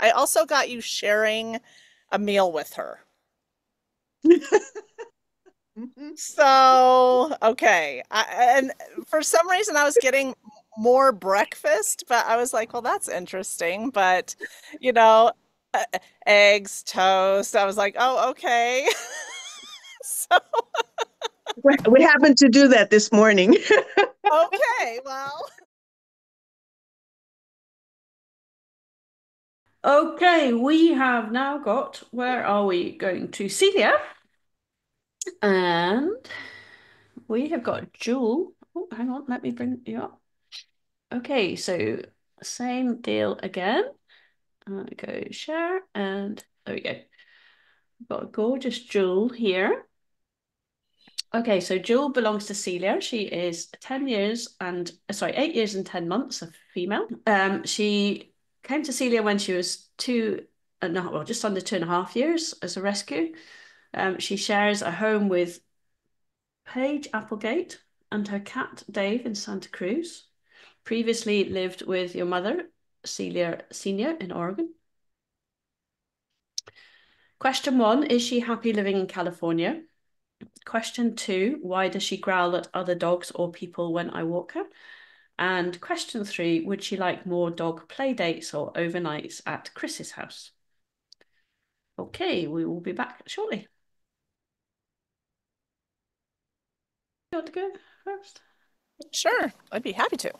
I also got you sharing a meal with her. So, okay. I, and for some reason, I was getting more breakfast, but I was like, well, that's interesting. But, you know, uh, eggs, toast. I was like, oh, okay. so, We we happened to do that this morning. okay. Well, Okay, we have now got, where are we going to? Celia. And we have got Jewel. Oh, hang on, let me bring you up. Okay, so same deal again. Uh, go share, and there we go. We've got a gorgeous Jewel here. Okay, so Jewel belongs to Celia. She is 10 years and, sorry, eight years and 10 months, a female. Um, she came to Celia when she was two and a half, well, just under two and a half years as a rescue. Um, she shares a home with Paige Applegate and her cat Dave in Santa Cruz. Previously lived with your mother, Celia Senior, in Oregon. Question one Is she happy living in California? Question two Why does she growl at other dogs or people when I walk her? And question three Would she like more dog play dates or overnights at Chris's house? Okay, we will be back shortly. You want to go first? sure. I'd be happy to.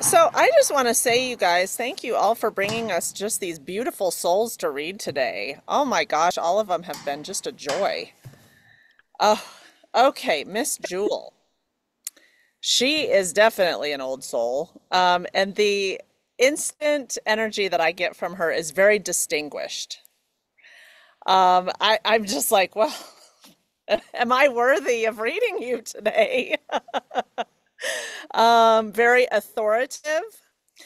So, I just want to say, you guys, thank you all for bringing us just these beautiful souls to read today. Oh my gosh, all of them have been just a joy. Oh, okay, Miss Jewel. She is definitely an old soul. Um, and the instant energy that I get from her is very distinguished. Um, I, I'm just like, well, am I worthy of reading you today? Um, very authoritative.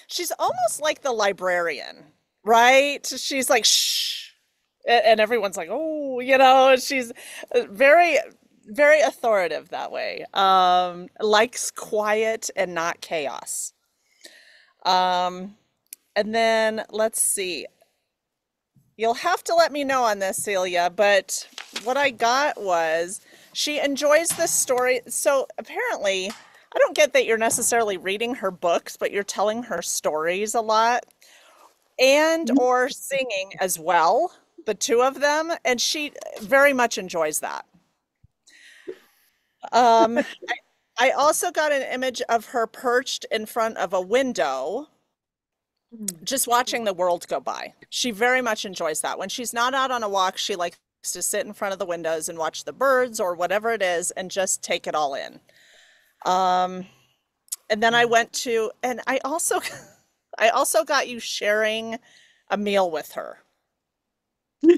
She's almost like the librarian, right? She's like, shh. And everyone's like, oh, you know, she's uh, very, very authoritative that way. Um, likes quiet and not chaos. Um, and then let's see. You'll have to let me know on this, Celia, but what I got was she enjoys this story. So apparently, I don't get that you're necessarily reading her books, but you're telling her stories a lot and or singing as well, the two of them, and she very much enjoys that. Um, I, I also got an image of her perched in front of a window just watching the world go by. She very much enjoys that. When she's not out on a walk, she likes to sit in front of the windows and watch the birds or whatever it is and just take it all in. Um, and then I went to, and I also, I also got you sharing a meal with her.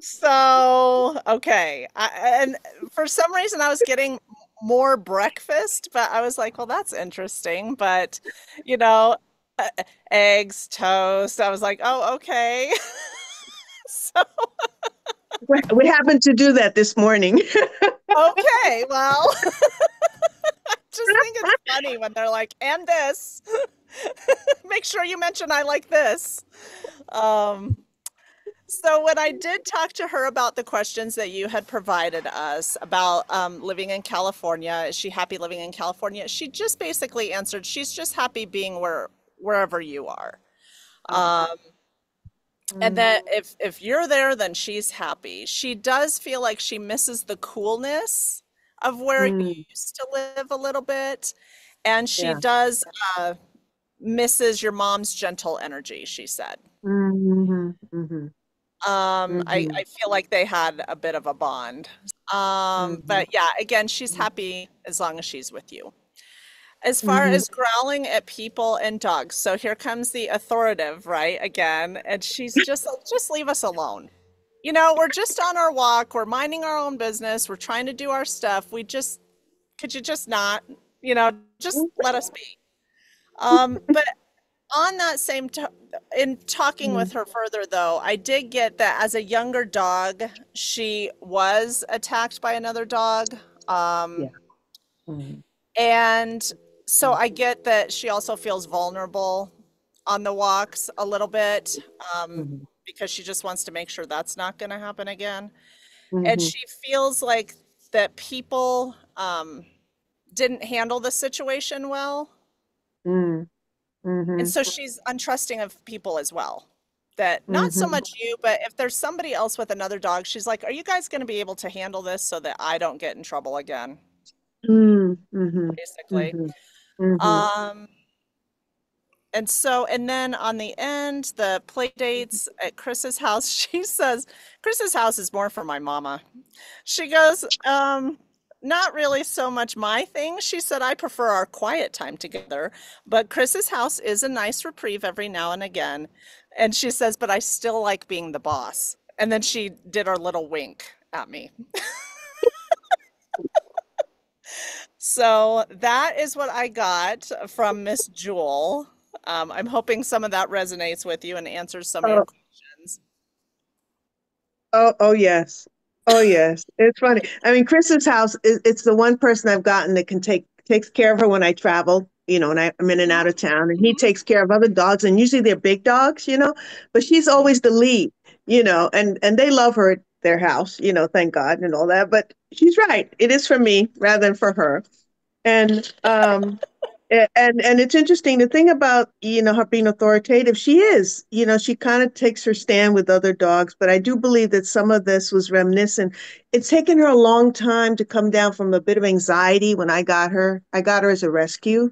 So, okay. I, and for some reason, I was getting more breakfast, but I was like, well, that's interesting. But, you know, uh, eggs, toast. I was like, oh, okay. So, We happened to do that this morning. okay, well, I just think it's funny when they're like, and this. Make sure you mention I like this. Um, so when I did talk to her about the questions that you had provided us about um, living in California, is she happy living in California? She just basically answered, she's just happy being where wherever you are. Um, and that if if you're there, then she's happy. She does feel like she misses the coolness of where you Mm, used to live a little bit, and she yeah. does uh, misses your mom's gentle energy. She said. Mhm, mhm, Um, I, mhm, I feel like they had a bit of a bond. Um, mhm, but yeah, again, she's happy as long as she's with you. As far mhm. as growling at people and dogs, so here comes the authoritative, right? Again, and she's just just leave us alone. You know, we're just on our walk, we're minding our own business, we're trying to do our stuff. We just, could you just not, you know, just let us be. Um, but on that same to in talking with Mm, her further though, I did get that as a younger dog, she was attacked by another dog. Um, Yeah. Mm, and so I get that she also feels vulnerable. on the walks a little bit um, Mhm. because she just wants to make sure that's not going to happen again. Mhm. And she feels like that people um, didn't handle the situation well. Mm. Mhm. And so she's untrusting of people as well. That not so Mhm. much you, but if there's somebody else with another dog, she's like, Are you guys going to be able to handle this so that I don't get in trouble again? Mm, mhm, Basically. mhm, mhm. Um, and so, and then on the end, the play dates at Chris's house, she says, Chris's house is more for my mama. She goes, um, not really so much my thing. She said, I prefer our quiet time together, but Chris's house is a nice reprieve every now and again. And she says, but I still like being the boss. And then she did her little wink at me. So that is what I got from Miss Jewel. Um, I'm hoping some of that resonates with you and answers some of your Oh. questions. Oh, oh yes. Oh yes. It's funny. I mean, Chris's house is it's the one person I've gotten that can take takes care of her when I travel, you know, and I, I'm in and out of town and he takes care of other dogs and usually they're big dogs, you know, but she's always the lead, you know, and and they love her at their house, you know, thank God and all that. But she's right. It is for me rather than for her. And um and and it's interesting the thing about you know her being authoritative she is you know she kind of takes her stand with other dogs but i do believe that some of this was reminiscent. It's taken her a long time to come down from a bit of anxiety when i got her. I got her as a rescue.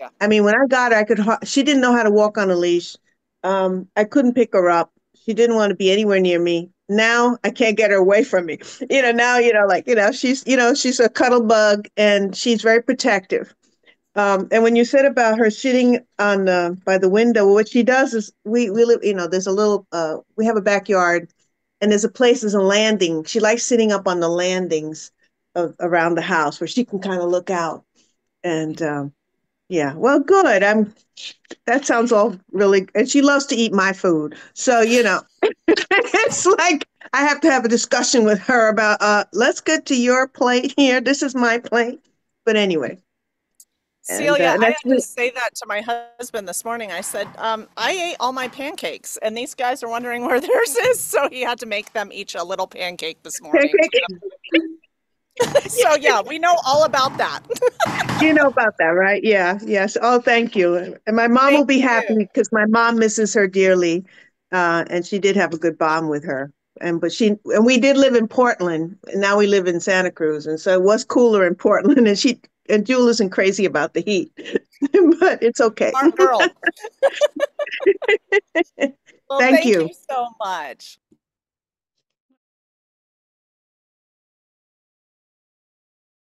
Yeah. i mean when i got her i could she didn't know how to walk on a leash. Um i couldn't pick her up. She didn't want to be anywhere near me. Now i can't get her away from me. You know now you know like you know she's you know she's a cuddle bug and she's very protective um, and when you said about her sitting on uh, by the window, what she does is we we live, you know, there's a little uh, we have a backyard, and there's a place, there's a landing. She likes sitting up on the landings of, around the house where she can kind of look out. And um, yeah, well, good. I'm. That sounds all really. And she loves to eat my food, so you know, it's like I have to have a discussion with her about. Uh, let's get to your plate here. This is my plate. But anyway. And, Celia, uh, I had to say that to my husband this morning. I said, um, I ate all my pancakes, and these guys are wondering where theirs is. So he had to make them each a little pancake this morning. so yeah, we know all about that. you know about that, right? Yeah, yes. Oh, thank you. And my mom will be you. happy because my mom misses her dearly, uh, and she did have a good bond with her. And but she and we did live in Portland, and now we live in Santa Cruz, and so it was cooler in Portland. And she and Jewel isn't crazy about the heat, but it's okay. Smart girl. well, Thank thank you. you so much.